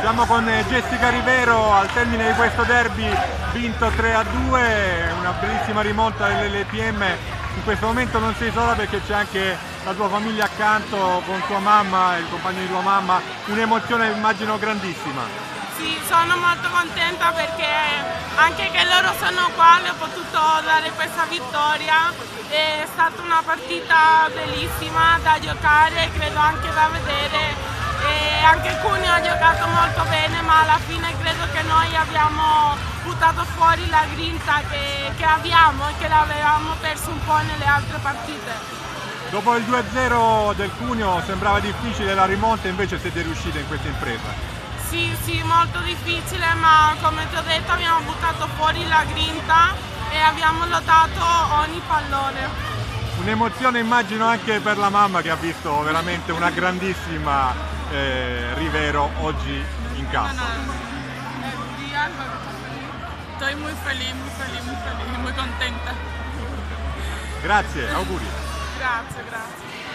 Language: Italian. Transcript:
Siamo con Jessica Rivero al termine di questo derby vinto 3 a 2, una bellissima rimonta dell'LTM. In questo momento non sei sola perché c'è anche la tua famiglia accanto con tua mamma, il compagno di tua mamma, un'emozione immagino grandissima. Sì, sono molto contenta perché anche che loro sono qua le ho potuto dare questa vittoria. È stata una partita bellissima da giocare, credo anche da vedere e anche Cuneo ha giocato molto bene ma alla fine credo che noi abbiamo buttato fuori la grinta che, che abbiamo e che l'avevamo perso un po' nelle altre partite. Dopo il 2-0 del Cuneo sembrava difficile la rimonta, invece siete riusciti in questa impresa. Sì, sì, molto difficile, ma come ti ho detto abbiamo buttato fuori la grinta e abbiamo lottato ogni pallone. Un'emozione immagino anche per la mamma che ha visto veramente una grandissima eh, Rivero oggi in casa. No, no. Estoy muy feliz, muy feliz, muy feliz, muy contenta. Grazie, auguri. Grazie, grazie.